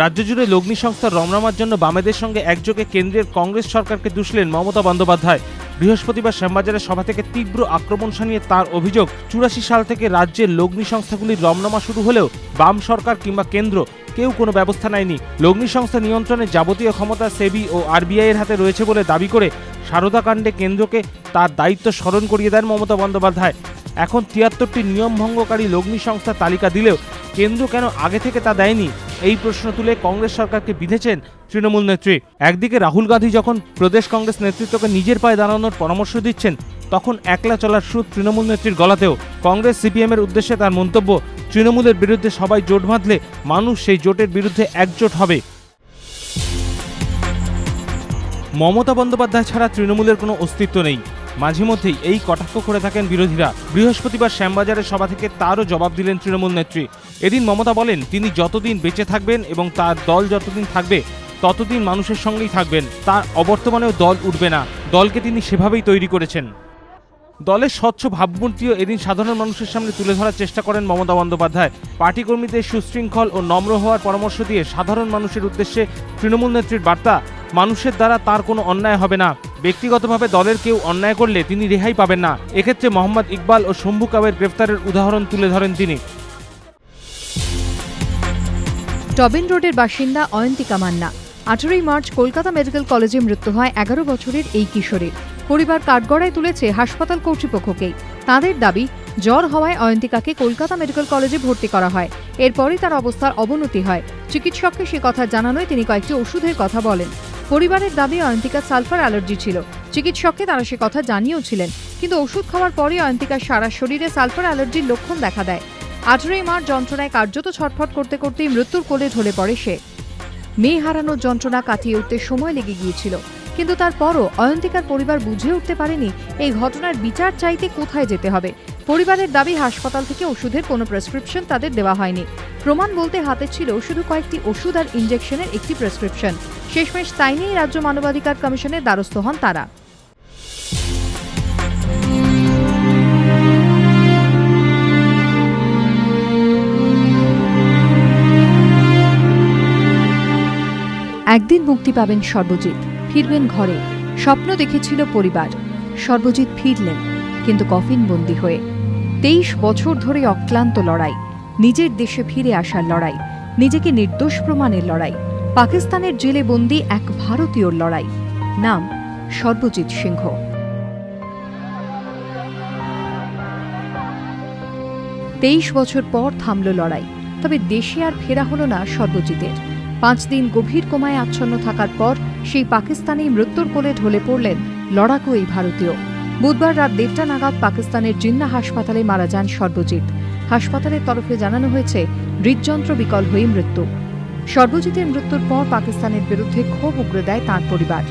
রাজ্য জুড়ে লগ্নি সংস্থার রমরমার জন্য বামেদের সঙ্গে একযোগে কেন্দ্রের কংগ্রেস সরকারকে দুষলেন মমতা বন্দ্যোপাধ্যায়। বৃহস্পতিবার শ্যামবাজারের সভা থেকে তীব্র আক্রমণ শানিয়ে তার অভিযোগ, চুরাশি সাল থেকে রাজ্যের লগ্নি সংস্থাগুলির রমরমা শুরু হলেও বাম সরকার কিংবা কেন্দ্র কেউ কোনো ব্যবস্থা নেয়নি। লগ্নি সংস্থা নিয়ন্ত্রণে যাবতীয় ক্ষমতা সেবি ও আরবিআই এর হাতে রয়েছে বলে দাবি করে সারদা কাণ্ডে কেন্দ্রকে তার দায়িত্ব স্মরণ করিয়ে দেন মমতা বন্দ্যোপাধ্যায়। এখন তিয়াত্তরটি নিয়ম ভঙ্গকারী লগ্নি সংস্থার তালিকা দিলেও কেন্দ্র কেন আগে থেকে তা দেয়নি? এই প্রশ্ন তুলে কংগ্রেস সরকারকে বিঁধেছেন তৃণমূল নেত্রী। একদিকে রাহুল গান্ধী যখন প্রদেশ কংগ্রেস নেতৃত্বকে নিজের পায়ে দাঁড়ানোর পরামর্শ দিচ্ছেন, তখন একলা চলার সুর তৃণমূল নেত্রীর গলাতেও। কংগ্রেস সিপিএমের উদ্দেশ্যে তার মন্তব্য, তৃণমূলের বিরুদ্ধে সবাই জোট বাঁধলে মানুষ সেই জোটের বিরুদ্ধে একজোট হবে। মমতা বন্দ্যোপাধ্যায় ছাড়া তৃণমূলের কোনো অস্তিত্ব নেই। মাঝে মধ্যেই এই কটাক্ষ করে থাকেন বিরোধীরা। বৃহস্পতিবার শ্যামবাজারের সভা থেকে তারও জবাব দিলেন তৃণমূল নেত্রী। এদিন মমতা বলেন, তিনি যতদিন বেঁচে থাকবেন এবং তার দল যতদিন থাকবে, ততদিন মানুষের সঙ্গেই থাকবেন। তার অবর্তমানেও দল উঠবে না। দলকে তিনি সেভাবেই তৈরি করেছেন। দলের স্বচ্ছ ভাবমূর্তিও এদিন সাধারণ মানুষের সামনে তুলে ধরার চেষ্টা করেন মমতা বন্দ্যোপাধ্যায়। পার্টি কর্মীদের সুশৃঙ্খল ও নম্র হওয়ার পরামর্শ দিয়ে সাধারণ মানুষের উদ্দেশ্যে তৃণমূল নেত্রীর বার্তা, মানুষের দ্বারা তার কোনো অন্যায় হবে না। ব্যক্তিগতভাবে দলের কেউ অন্যায় করলে তিনি রেহাই পাবেন না। এক্ষেত্রে মোহাম্মদ ইকবাল ও শম্ভু কাবের গ্রেফতারের উদাহরণ তুলে ধরেন তিনি। টবিন রোডের বাসিন্দা অয়ন্তিকা মান্না। আঠারোই মার্চ কলকাতা মেডিকেল কলেজে মৃত্যু হয় এগারো বছরের এই কিশোরীর। পরিবার কাঠগড়ায় তুলেছে হাসপাতাল কর্তৃপক্ষকেই তাদের দাবি, জ্বর হওয়ায় অয়ন্তিকাকে কলকাতা মেডিকেল কলেজে ভর্তি করা হয়। এরপরই তার অবস্থার অবনতি হয়। চিকিৎসককে সে কথা জানানোয় তিনি কয়েকটি ওষুধের কথা বলেন। পরিবারের দাবি অয়ন্তিকার সালফার অ্যালার্জি ছিল। চিকিৎসককে তারা সে কথা জানিয়েওছিলেন, কিন্তু ওষুধ খাওয়ার পরই অয়ন্তিকার সারা শরীরে সালফার অ্যালার্জির লক্ষণ দেখা দেয়। আঠেরোই মার্চ যন্ত্রণায় কার্যত ছটফট করতে করতেই মৃত্যুর কোলে ঢলে পড়ে সে। মেয়ে হারানোর যন্ত্রণা কাটিয়ে উঠতে সময় লেগে গিয়েছিল, কিন্তু তারপরও অয়ন্তিকার পরিবার বুঝে উঠতে পারেনি এই ঘটনার বিচার চাইতে কোথায় যেতে হবে। পরিবারের দাবি, হাসপাতাল থেকে ওষুধের কোনো প্রেসক্রিপশন তাদের দেওয়া হয়নি। প্রমাণ বলতে হাতে ছিল শুধু কয়েকটি ওষুধ আর ইঞ্জেকশনের একটি প্রেসক্রিপশন শেষমেশ তাই নিয়েই রাজ্য মানবাধিকার কমিশনের দ্বারস্থ হন তারা। একদিন মুক্তি পাবেন সর্বজিৎ। ফিরবেন ঘরে। স্বপ্ন দেখেছিল পরিবার। সর্বজিৎ ফিরলেন, কিন্তু কফিন বন্দি হয়ে। তেইশ বছর ধরে অক্লান্ত লড়াই, নিজের দেশে ফিরে আসার লড়াই, নিজেকে নির্দোষ প্রমাণের লড়াই, পাকিস্তানের জেলে বন্দি এক ভারতীয়র লড়াই। নাম, সর্বজিৎ সিংহ। তেইশ বছর পর থামল লড়াই, তবে দেশে আর ফেরা হলো না সর্বজিতের। পাঁচ দিন গভীর কোমায় আচ্ছন্ন থাকার পর সেই পাকিস্তানেই মৃত্যুর কোলে ঢলে পড়লেন লড়াকু এই ভারতীয়। বুধবার রাত দেড়টা নাগাদ পাকিস্তানের জিন্না হাসপাতালে মারা যান সর্বজিৎ। হাসপাতালের তরফে জানানো হয়েছে, হৃদযন্ত্র বিকল হয়ে মৃত্যু। সর্বজিতের মৃত্যুর পর পাকিস্তানের বিরুদ্ধে ক্ষোভ উগড়ে দেয় তাঁর পরিবার।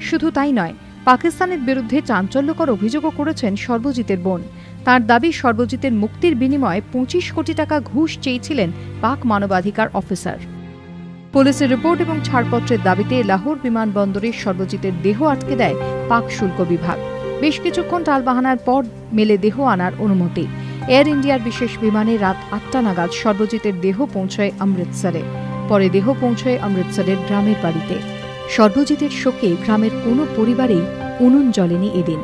শুধু তাই নয়, পাকিস্তানের বিরুদ্ধে চাঞ্চল্যকর অভিযোগও করেছেন সর্বজিতের বোন। তার দাবি, সর্বজিতের মুক্তির বিনিময়ে পঁচিশ কোটি টাকা ঘুষ চেয়েছিলেন পাক মানবাধিকার অফিসার। পুলিশের রিপোর্ট এবং ছাড়পত্রের দাবিতে লাহোর বিমানবন্দরে সর্বজিতের দেহ আটকে দেয় পাক শুল্ক বিভাগ। বেশ কিছুক্ষণ টালবাহানার পর মেলে দেহ আনার অনুমতি। এয়ার ইন্ডিয়ার বিশেষ বিমানে রাত আটটা নাগাদ সর্বজিতের দেহ পৌঁছয় অমৃতসরে। পরে দেহ পৌঁছয় অমৃতসরের গ্রামের বাড়িতে। সর্বজিতের শোকে গ্রামের কোনো পরিবারেই উনুন জ্বলেনি এদিন।